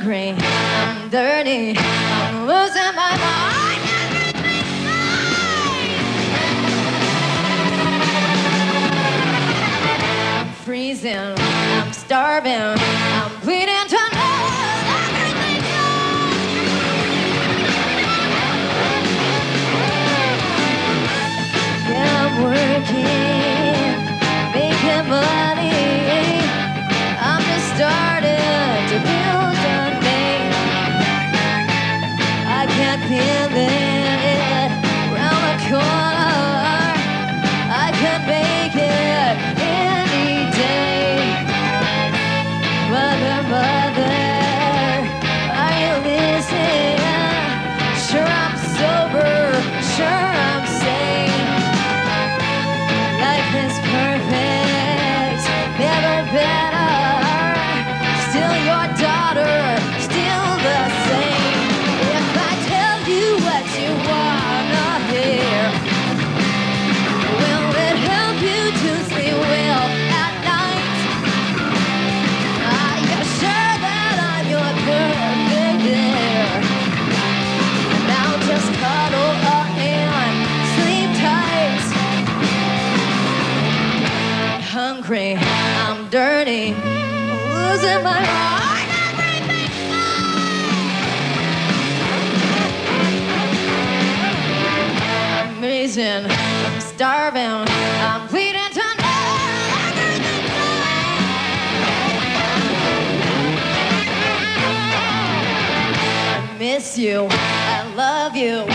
I'm dirty. I'm losing my mind. I'm freezing. I'm starving. I'm bleeding to Yeah, I'm working, making money. Mother, mother, hungry, I'm dirty, losing my mind. Amazing, I'm starving, I'm bleeding to know. I miss you, I love you,